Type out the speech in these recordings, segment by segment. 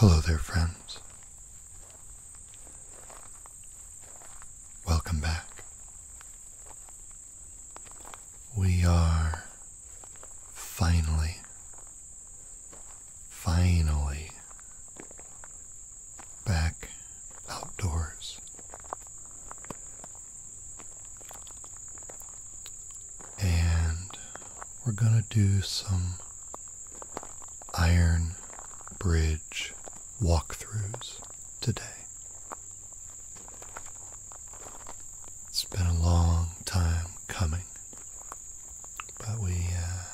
Hello there, friends. Welcome back. We are finally, finally back outdoors. And we're going to do some Iron Bridge walkthroughs today. It's been a long time coming, but we uh,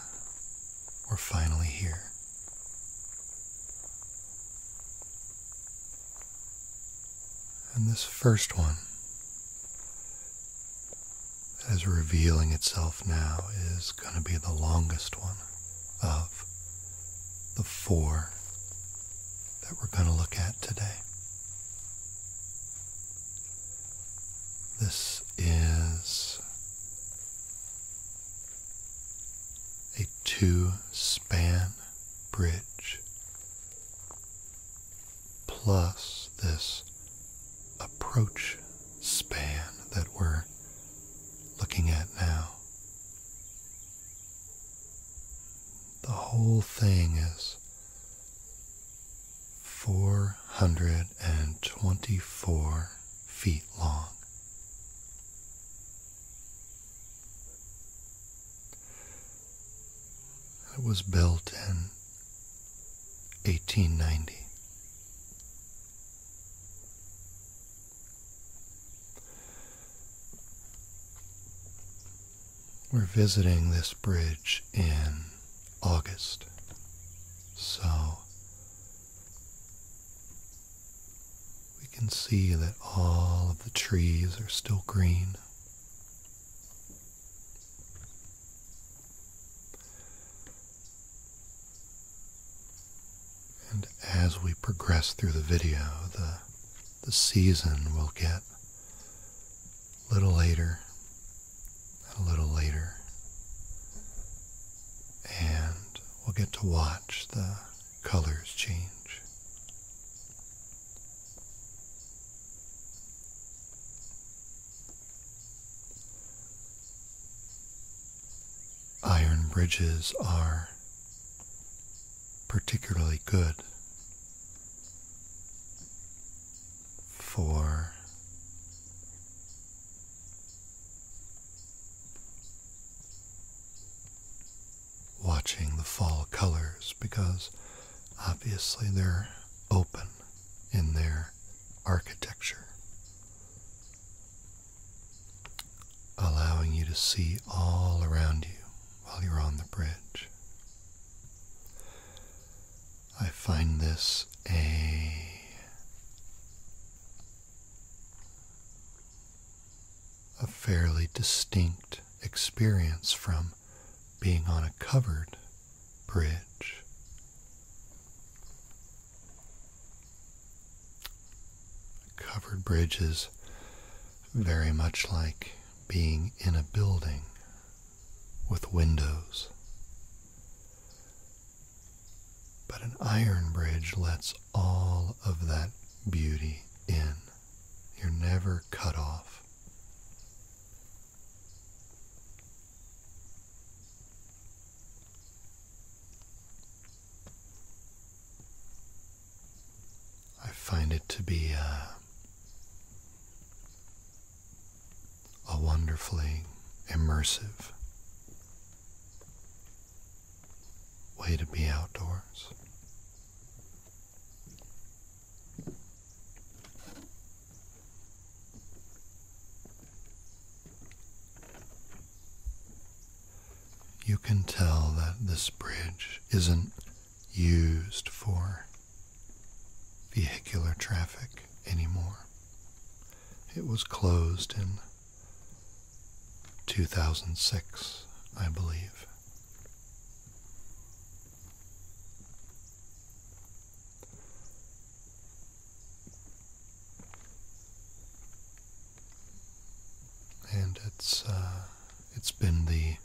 we're finally here. And this first one that is revealing itself now is going to be the longest one of the four that we're going to look at today. This is a two span bridge plus this approach span that we're looking at now. The whole thing is 424 feet long. It was built in 1890. We're visiting this bridge in August, so we can see that all of the trees are still green. And as we progress through the video, the, the season will get a little later, a little later, and we'll get to watch the colors change. Iron bridges are particularly good for watching the fall colors because obviously they're open in their architecture, allowing you to see all around you while you're on the bridge. I find this a a fairly distinct experience from being on a covered bridge. A covered bridge is very much like being in a building with windows. But an iron bridge lets all of that beauty in. You're never cut off. Find it to be a, a wonderfully immersive way to be outdoors. You can tell that this bridge isn't used for vehicular traffic anymore. It was closed in 2006, I believe. And it's uh, it's been the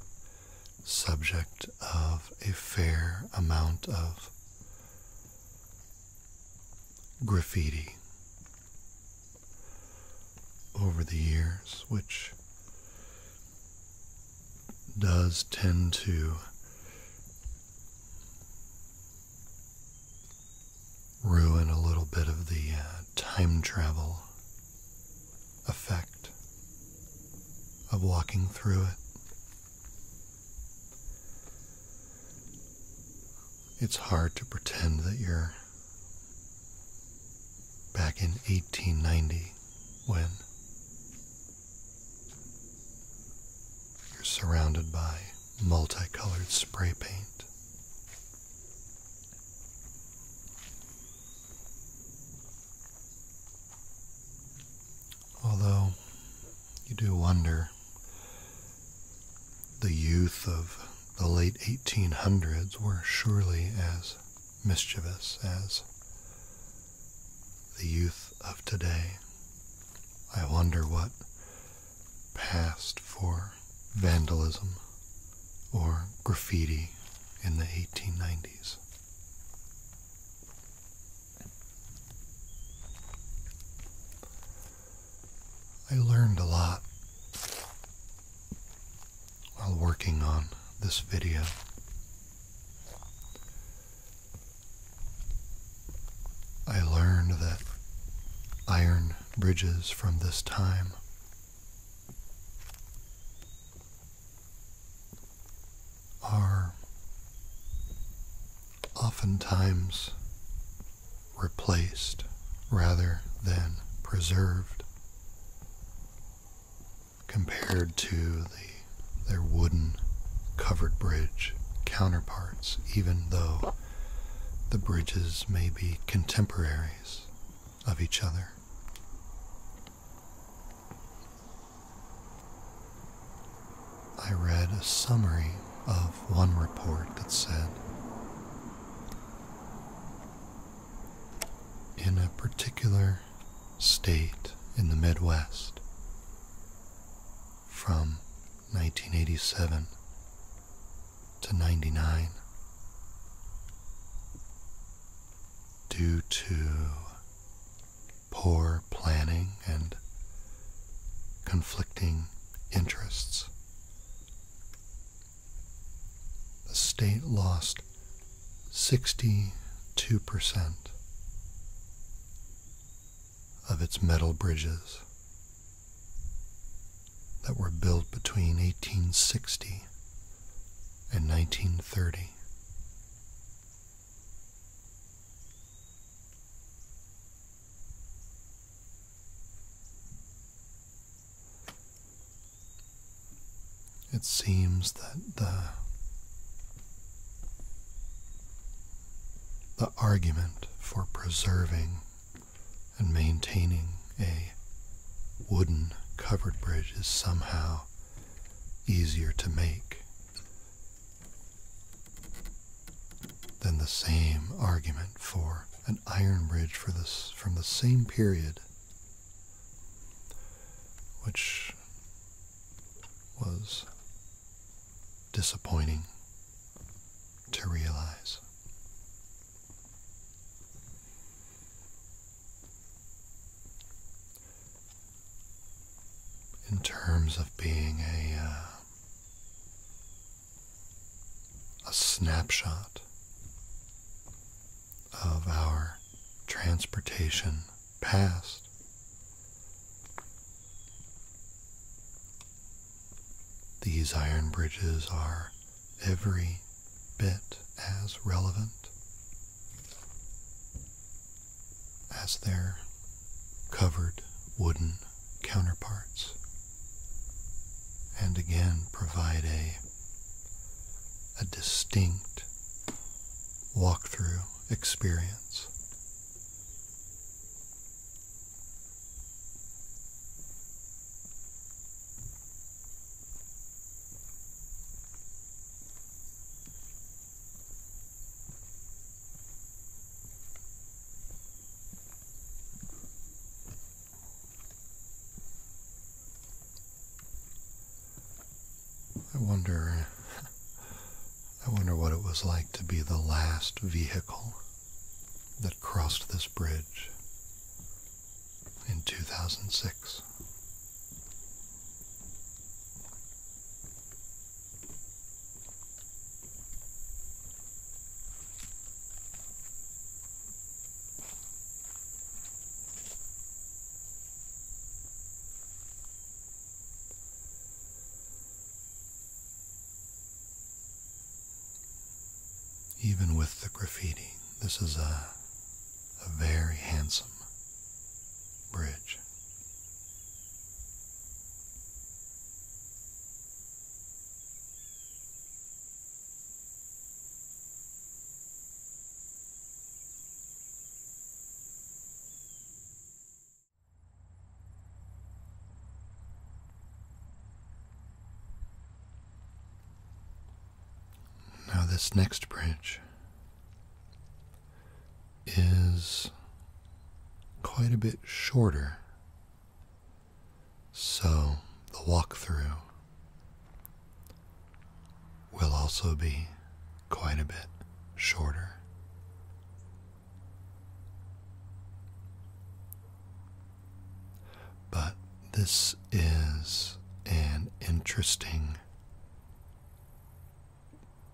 subject of a fair amount of graffiti over the years, which does tend to ruin a little bit of the uh, time travel effect of walking through it. It's hard to pretend that you're back in 1890 when you're surrounded by multicolored spray paint. Although you do wonder the youth of the late 1800s were surely as mischievous as the youth of today. I wonder what passed for vandalism or graffiti in the 1890s. I learned a lot while working on this video. I learned iron bridges from this time are oftentimes replaced rather than preserved compared to the their wooden covered bridge counterparts even though the bridges may be contemporaries of each other. I read a summary of one report that said in a particular state in the Midwest from 1987 to 99 due to poor planning and conflicting interests. The state lost 62% of its metal bridges that were built between 1860 and 1930. It seems that the the argument for preserving and maintaining a wooden covered bridge is somehow easier to make than the same argument for an iron bridge for this from the same period which was disappointing to realize. In terms of being a uh, a snapshot of our transportation past. These iron bridges are every bit as relevant as their covered wooden counterparts and again provide a, a distinct walkthrough experience. I wonder I wonder what it was like to be the last vehicle that crossed this bridge in 2006. Even with the graffiti, this is a, a very handsome bridge. Now, this next bridge is quite a bit shorter, so the walkthrough will also be quite a bit shorter. But this is an interesting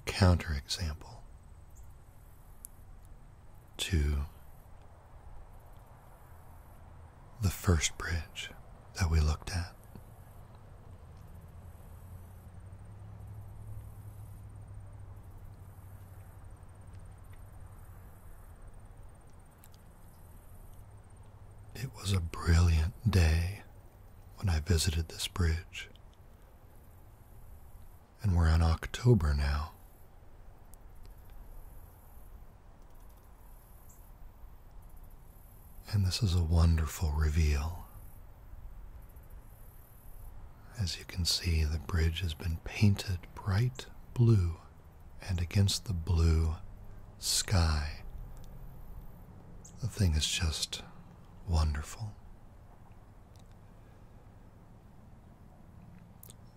counterexample to the first bridge that we looked at. It was a brilliant day when I visited this bridge. And we're in October now. And this is a wonderful reveal. As you can see, the bridge has been painted bright blue, and against the blue sky, the thing is just wonderful.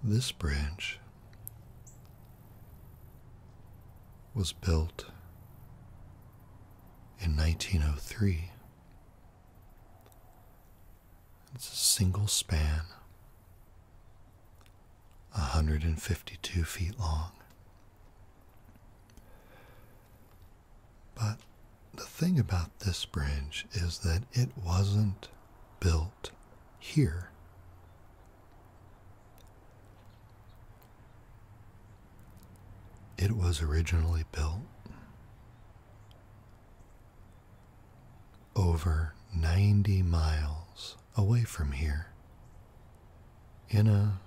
This bridge was built in 1903. It's a single span, 152 feet long. But the thing about this bridge is that it wasn't built here. It was originally built over 90 miles away from here. In a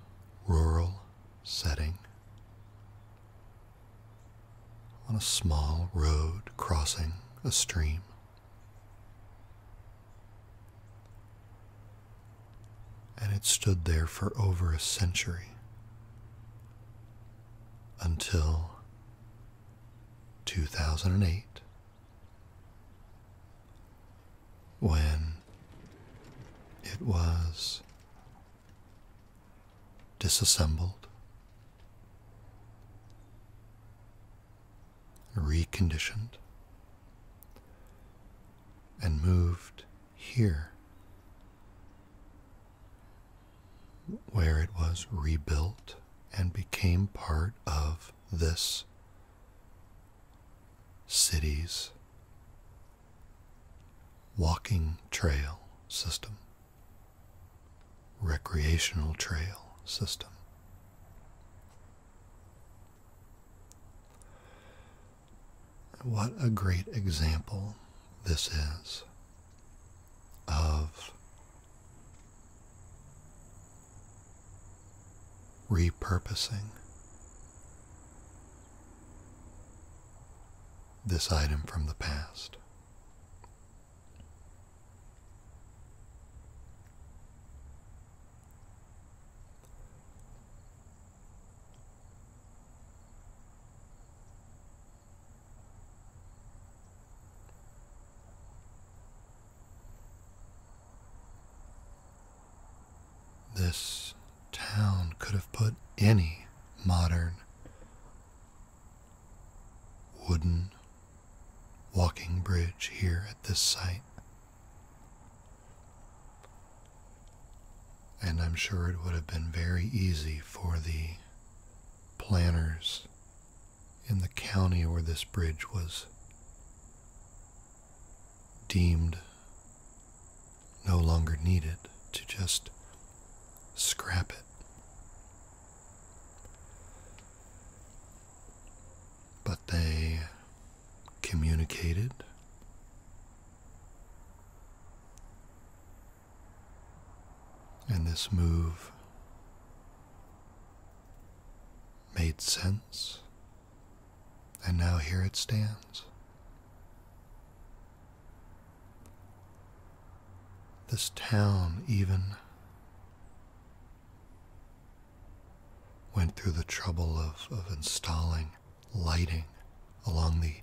rural setting. On a small road crossing a stream. And it stood there for over a century. Until 2008 when it was disassembled, reconditioned, and moved here, where it was rebuilt and became part of this city's walking trail system, recreational trail system. What a great example this is of repurposing this item from the past. This town could have put any modern wooden walking bridge here at this site. And I'm sure it would have been very easy for the planners in the county where this bridge was deemed no longer needed to just scrap it. But they communicated. And this move made sense. And now here it stands. This town even went through the trouble of, of installing lighting along the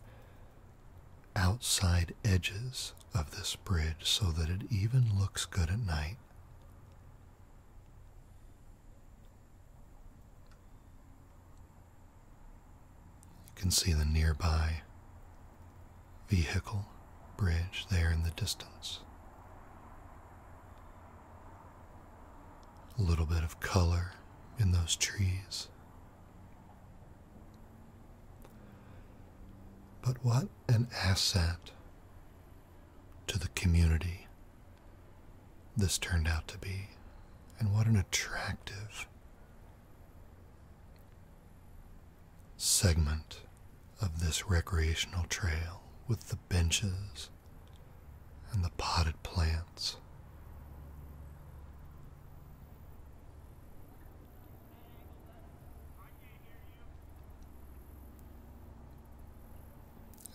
outside edges of this bridge so that it even looks good at night. Can see the nearby vehicle bridge there in the distance. A little bit of color in those trees. But what an asset to the community this turned out to be, and what an attractive segment of this recreational trail with the benches and the potted plants.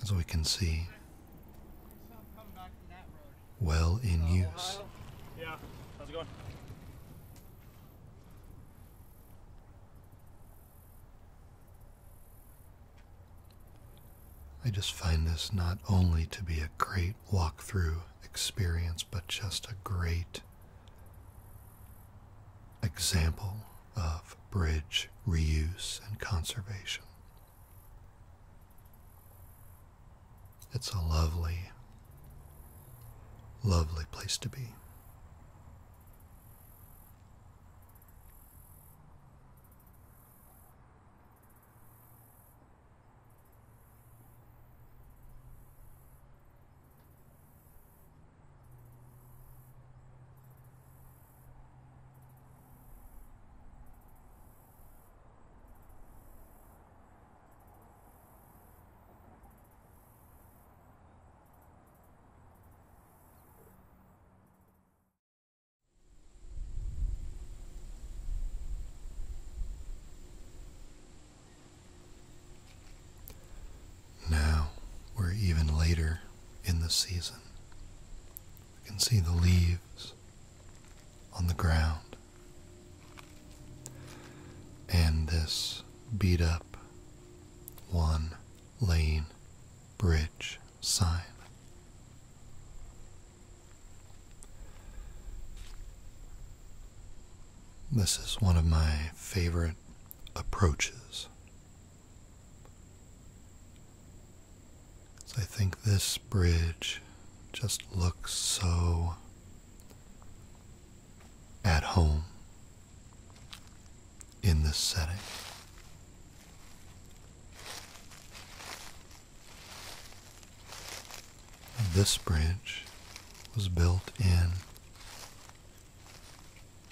As we can see, well in use. Yeah. How's it going? I just find this not only to be a great walkthrough experience, but just a great example of bridge reuse and conservation. It's a lovely, lovely place to be. Now we're even later in the season. You can see the leaves on the ground. And this beat up one lane bridge sign. This is one of my favorite approaches I think this bridge just looks so at home in this setting. This bridge was built in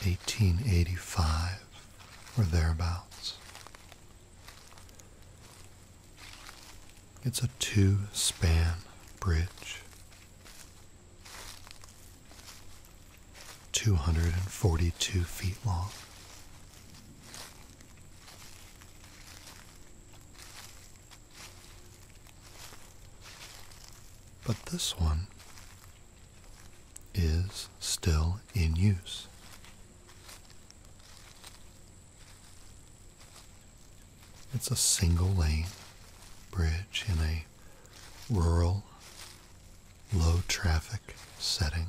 1885 or thereabouts. It's a two span bridge, 242 feet long. But this one is still in use. It's a single lane bridge in a rural, low traffic setting.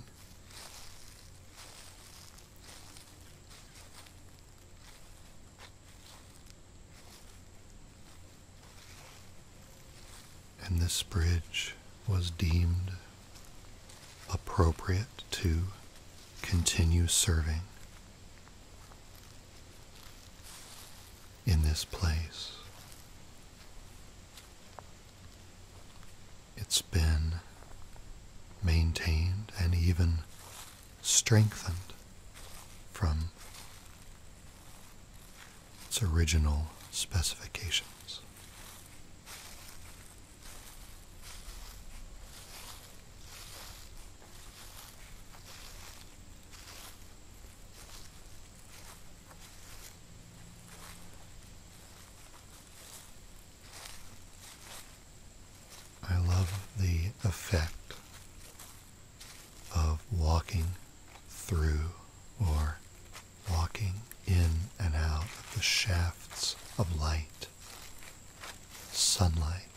And this bridge was deemed appropriate to continue serving in this place. It's been maintained and even strengthened from its original specifications. I love the effect of walking through or walking in and out of the shafts of light, sunlight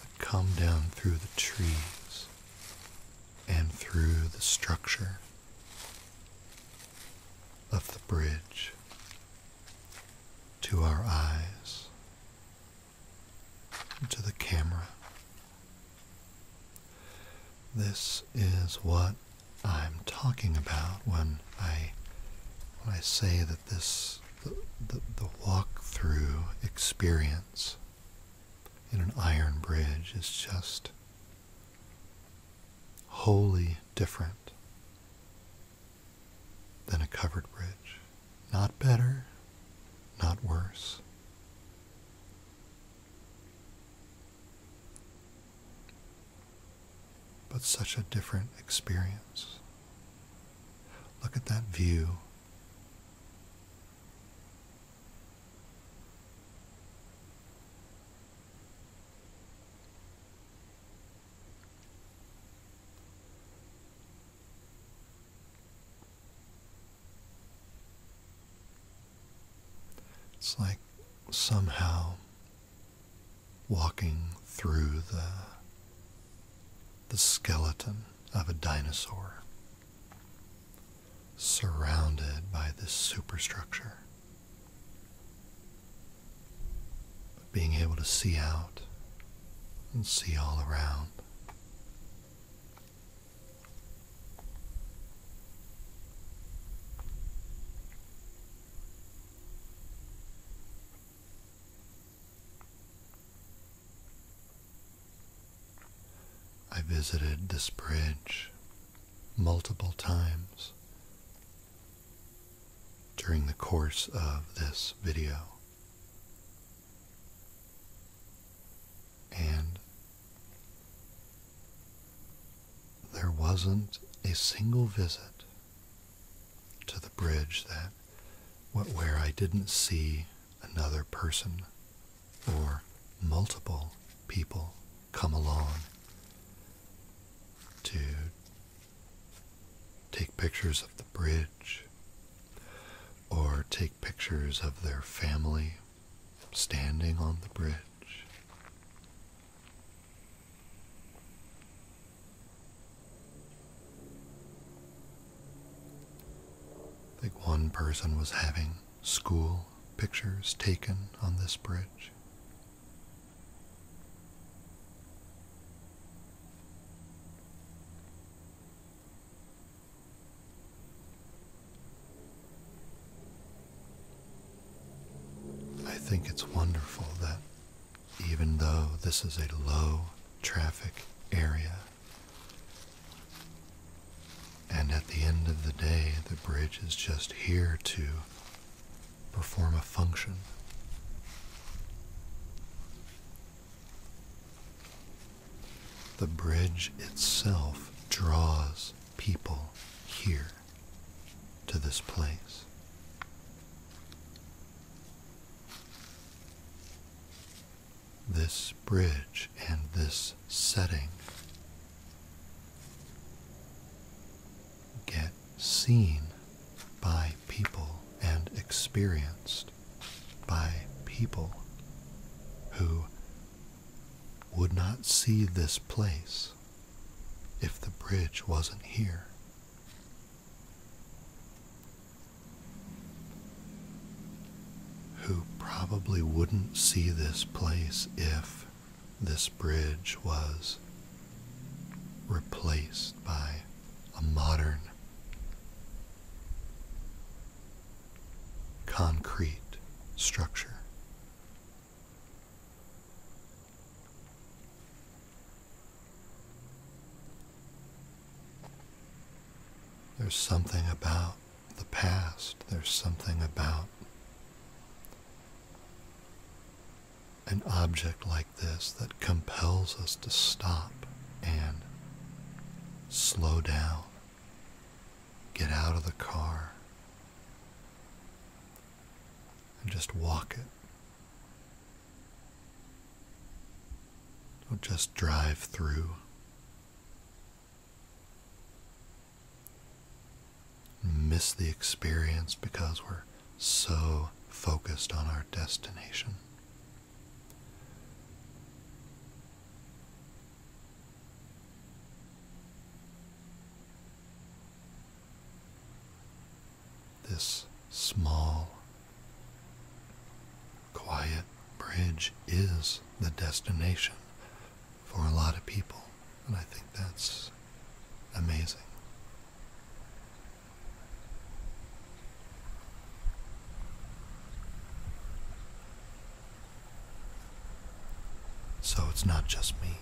that come down through the trees and through the structure of the bridge to our eyes, to the camera. This is what I'm talking about when I when I say that this the, the, the walk through experience in an iron bridge is just wholly different than a covered bridge. Not better, not worse. But a different experience. Look at that view. It's like somehow walking through the the skeleton of a dinosaur surrounded by this superstructure. But being able to see out and see all around. I visited this bridge multiple times during the course of this video. And there wasn't a single visit to the bridge that where I didn't see another person or multiple people come along to take pictures of the bridge or take pictures of their family standing on the bridge. Think one person was having school pictures taken on this bridge. I think it's wonderful that even though this is a low traffic area, and at the end of the day, the bridge is just here to perform a function. The bridge itself draws people here to this place. This bridge and this setting get seen by people and experienced by people who would not see this place if the bridge wasn't here. Who probably wouldn't see this place if this bridge was replaced by a modern concrete structure. There's something about the past, there's something about an object like this that compels us to stop and slow down, get out of the car, and just walk it. Don't just drive through. Miss the experience because we're so focused on our destination. This small, quiet bridge is the destination for a lot of people, and I think that's amazing. So it's not just me.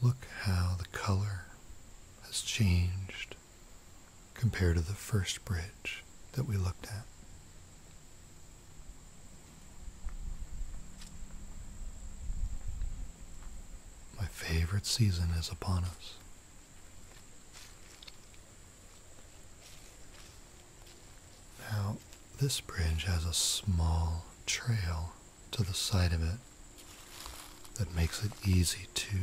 Look how the color has changed compared to the first bridge that we looked at. My favorite season is upon us. Now, this bridge has a small trail to the side of it that makes it easy to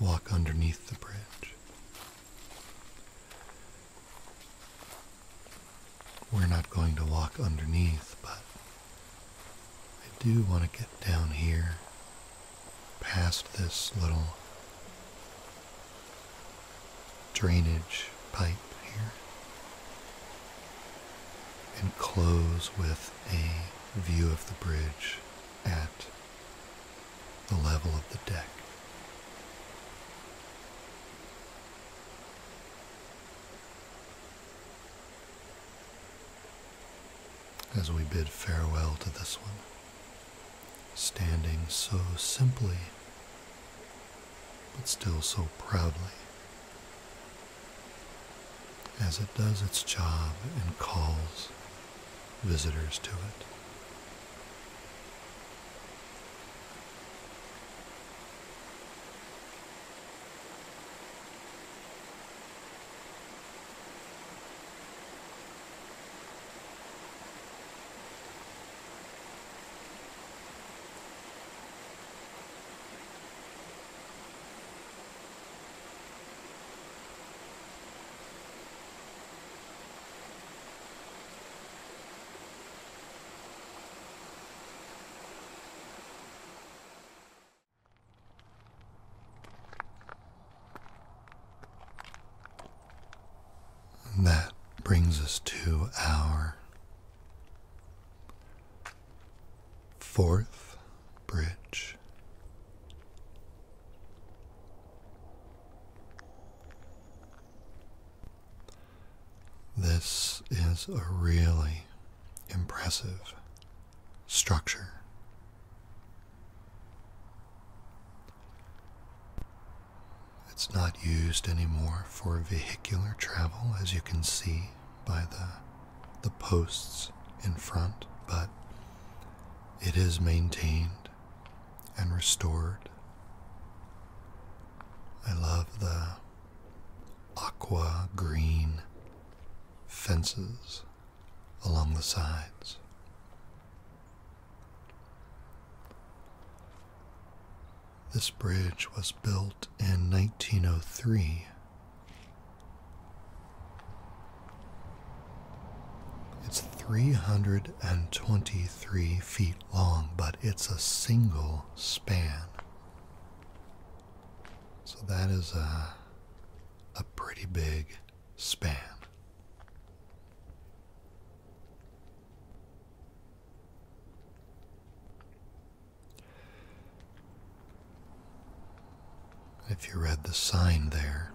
walk underneath the bridge. We're not going to walk underneath, but I do want to get down here past this little drainage pipe here and close with a view of the bridge at the level of the deck. As we bid farewell to this one, standing so simply, but still so proudly, as it does its job and calls visitors to it. And that brings us to our fourth bridge. This is a really impressive structure. It's not used anymore for vehicular travel, as you can see by the, the posts in front, but it is maintained and restored. I love the aqua green fences along the sides. This bridge was built in 1903 323 feet long, but it's a single span. So that is a, a pretty big span. If you read the sign there,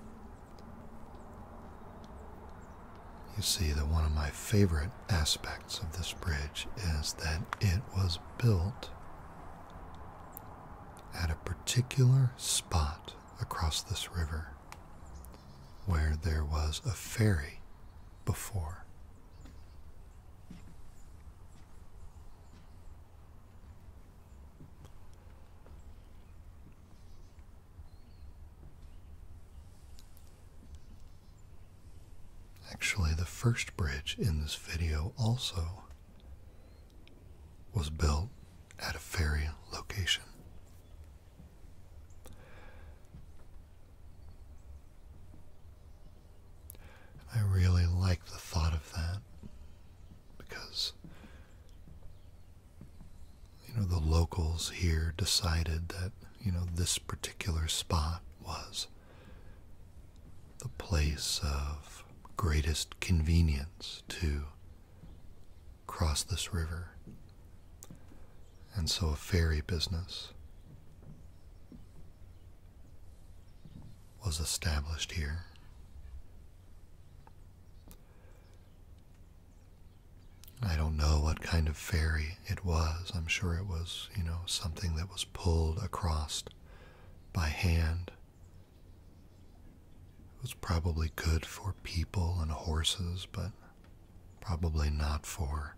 you see that one of my favorite aspects of this bridge is that it was built at a particular spot across this river where there was a ferry before. Actually, the first bridge in this video also was built at a ferry location. I really like the thought of that because, you know, the locals here decided that, you know, this particular spot was the place of greatest convenience to cross this river. And so a ferry business was established here. I don't know what kind of ferry it was. I'm sure it was, you know, something that was pulled across by hand. Was probably good for people and horses, but probably not for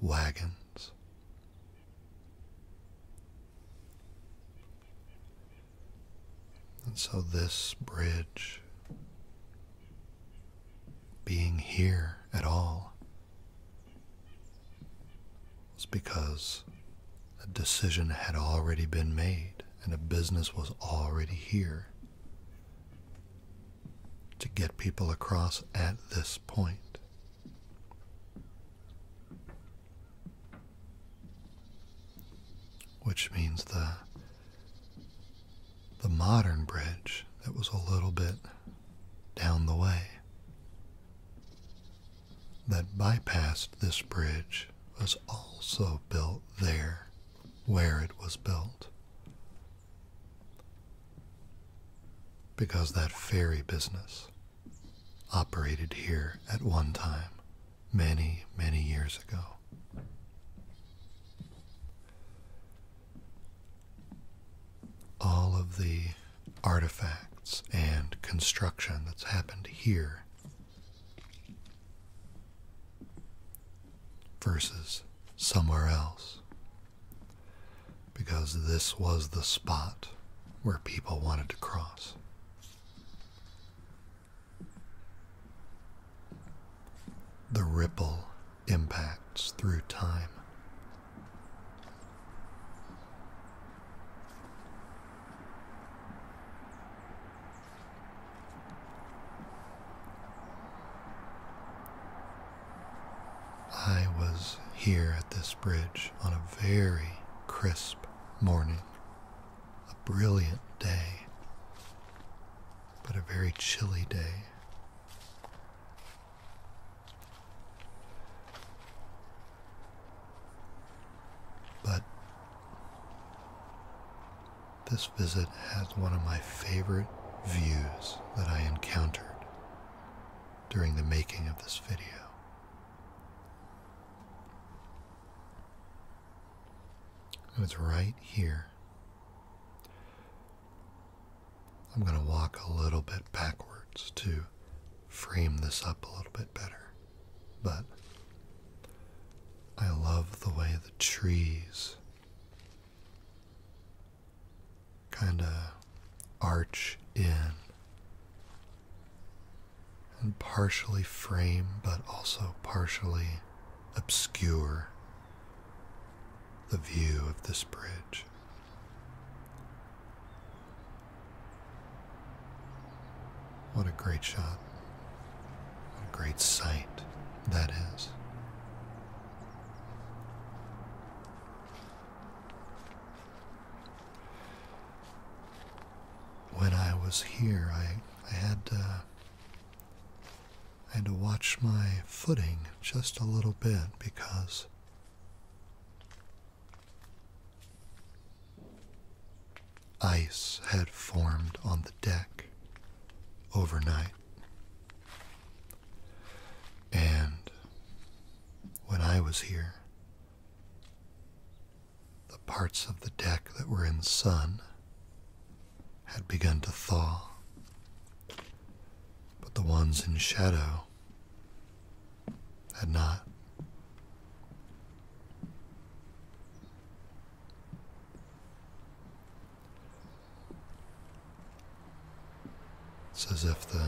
wagons. And so this bridge being here at all was because a decision had already been made and a business was already here to get people across at this point. Which means the the modern bridge that was a little bit down the way that bypassed this bridge was also built there where it was built. Because that ferry business operated here at one time, many, many years ago. All of the artifacts and construction that's happened here versus somewhere else. Because this was the spot where people wanted to cross. The ripple impacts through time. I was here at this bridge on a very crisp morning, a brilliant day, but a very chilly day. But this visit has one of my favorite views that I encountered during the making of this video. And it's right here. I'm going to walk a little bit backwards to frame this up a little bit better. But I love the way the trees kind of arch in and partially frame, but also partially obscure the view of this bridge. What a great shot. What a great sight that is. Was here, I, I had to, I had to watch my footing just a little bit because ice had formed on the deck overnight. And when I was here, the parts of the deck that were in sun had begun to thaw, but the ones in shadow had not. It's as if the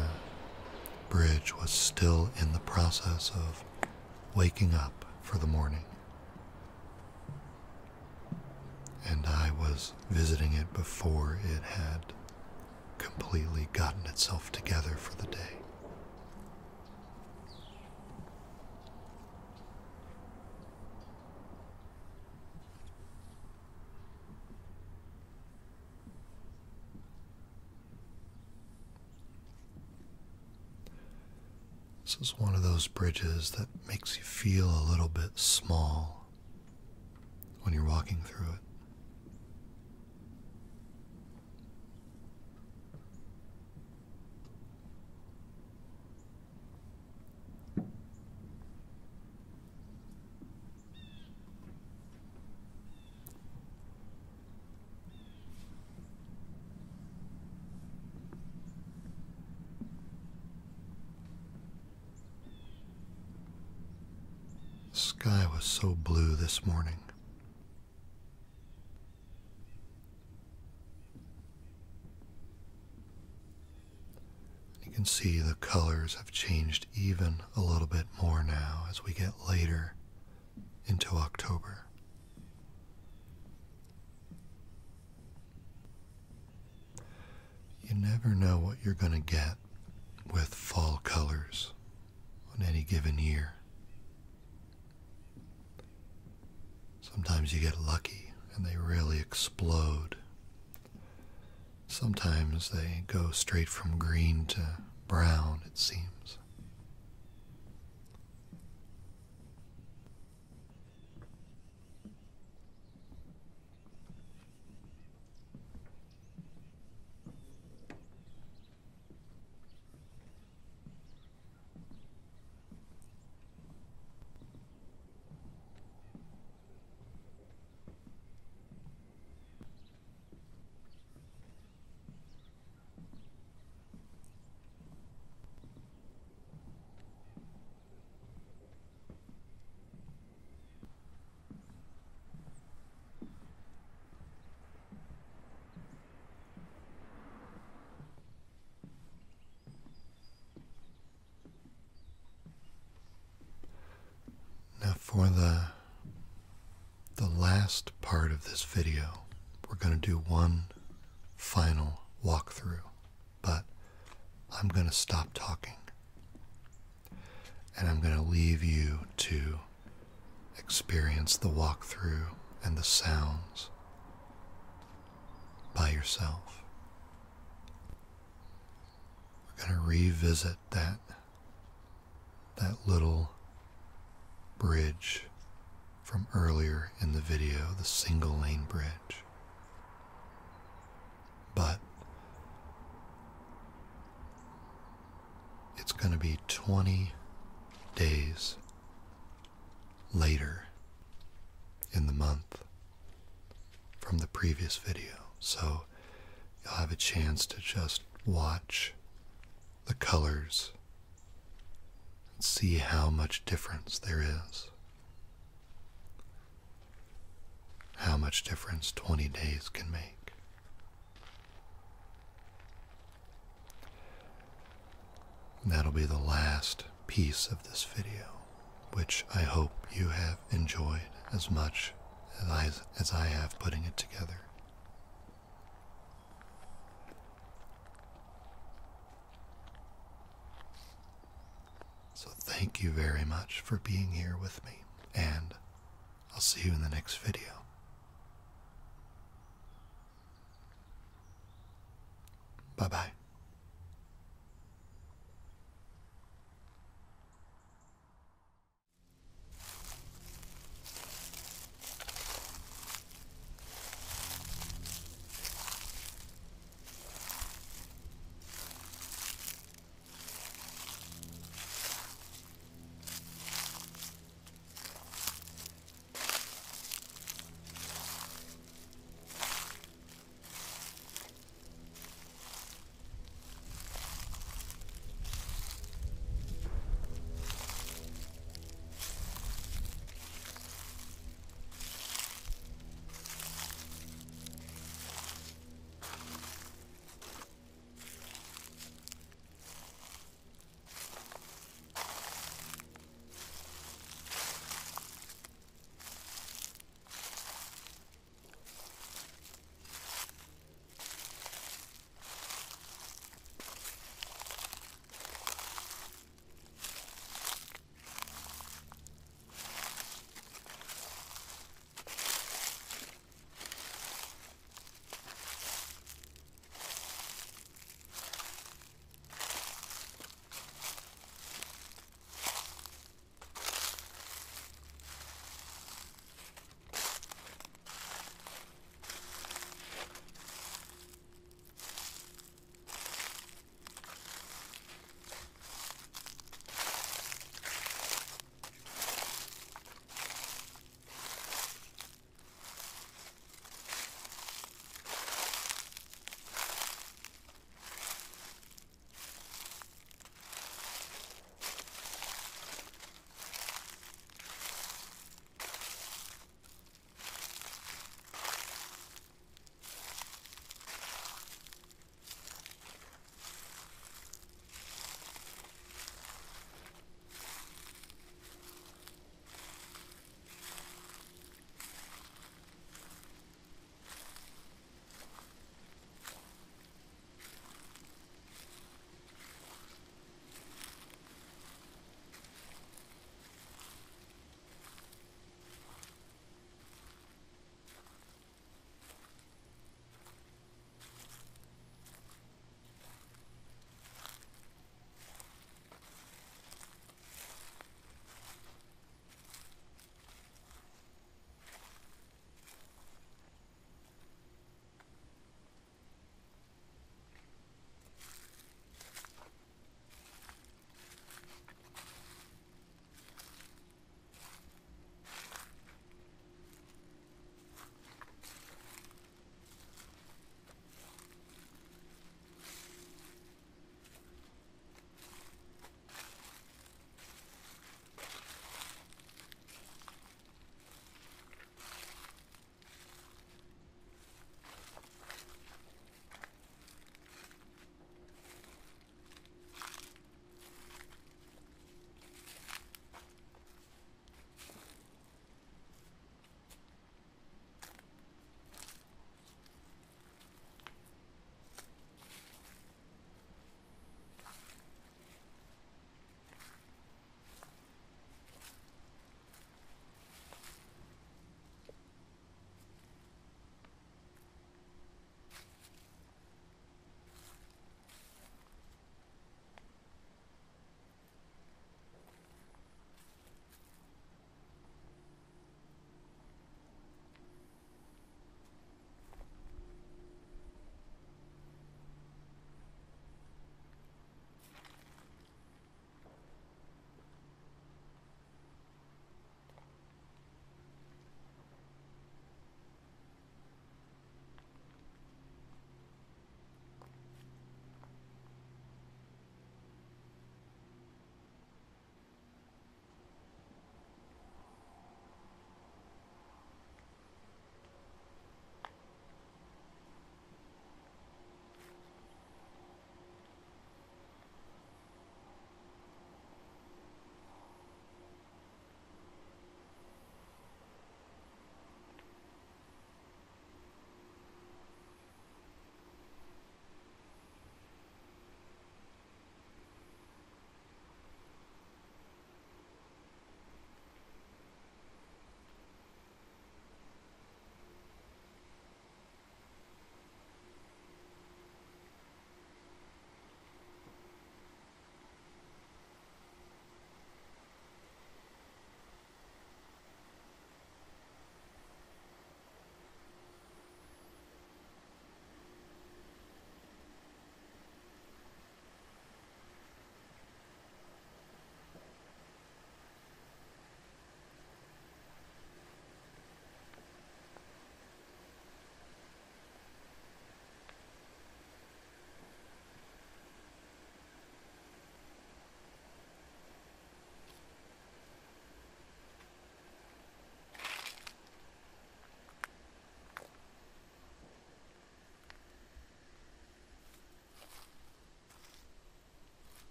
bridge was still in the process of waking up for the morning. And I was visiting it before it had completely gotten itself together for the day. This is one of those bridges that makes you feel a little bit small when you're walking through it. The sky was so blue morning. You can see the colors have changed even a little bit more now as we get later into October. You never know what you're going to get with fall colors on any given year. Sometimes you get lucky and they really explode. Sometimes they go straight from green to brown, it seems. Now, for the the last part of this video, we're going to do one final walkthrough, but I'm going to stop talking and I'm going to leave you to experience the walkthrough and the sounds by yourself. We're going to revisit that that little bridge from earlier in the video, the single lane bridge. But it's going to be 20 days later in the month from the previous video. So you'll have a chance to just watch the colors see how much difference there is. How much difference 20 days can make. That'll be the last piece of this video, which I hope you have enjoyed as much as I, as I have putting it together. So thank you very much for being here with me, and I'll see you in the next video. Bye bye.